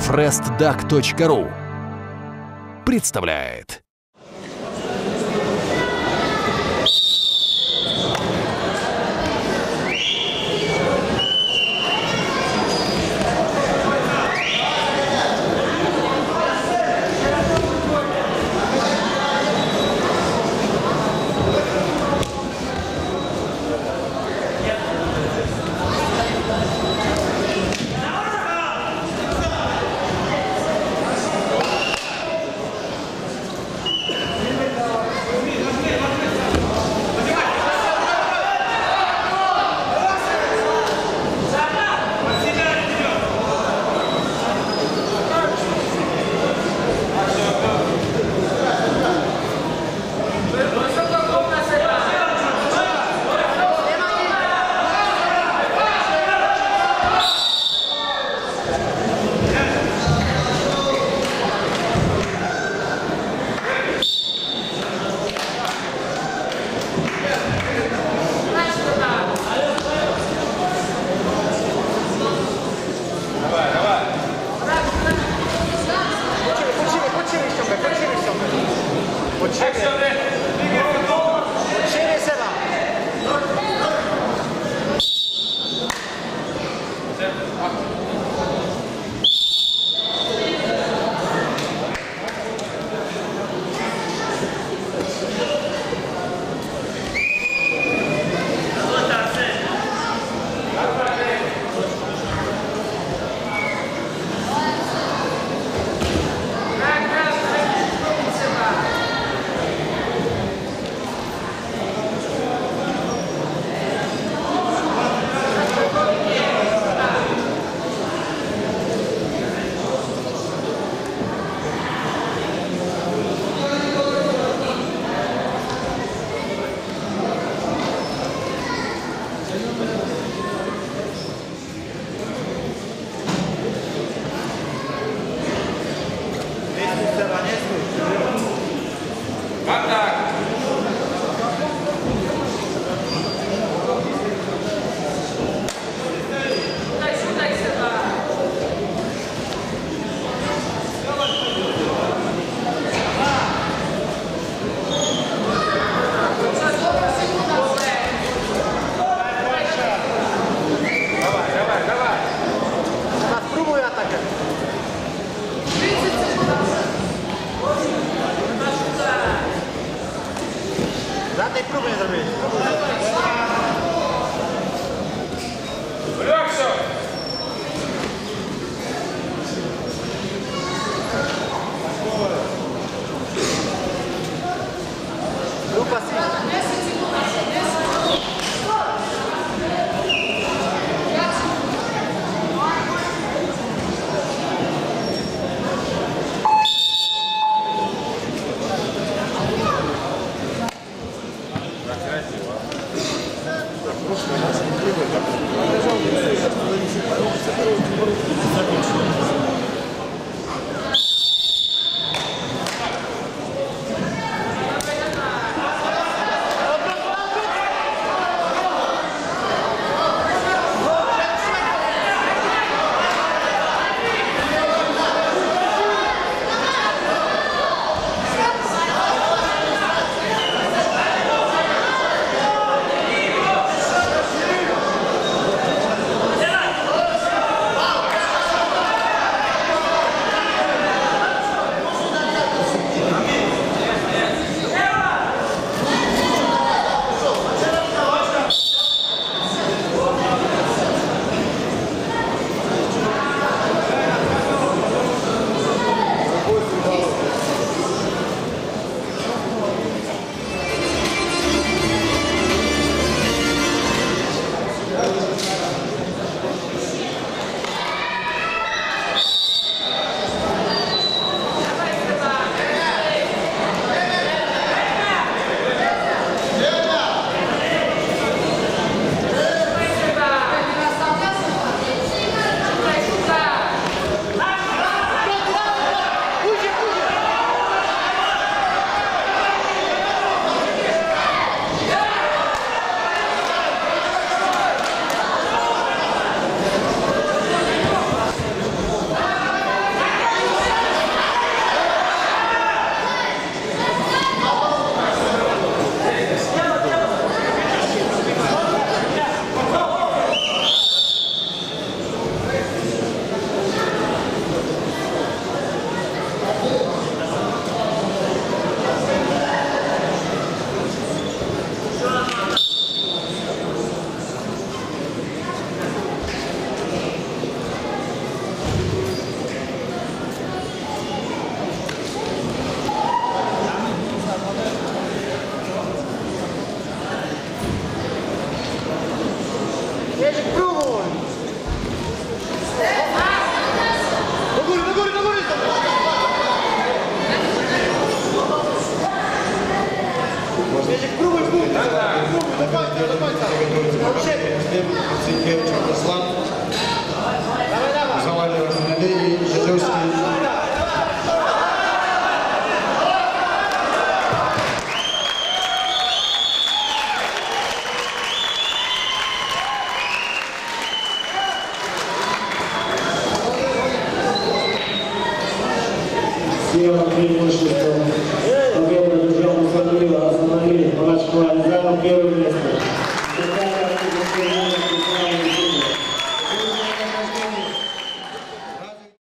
frestduck.ru представляет problema provvedere. Do końca.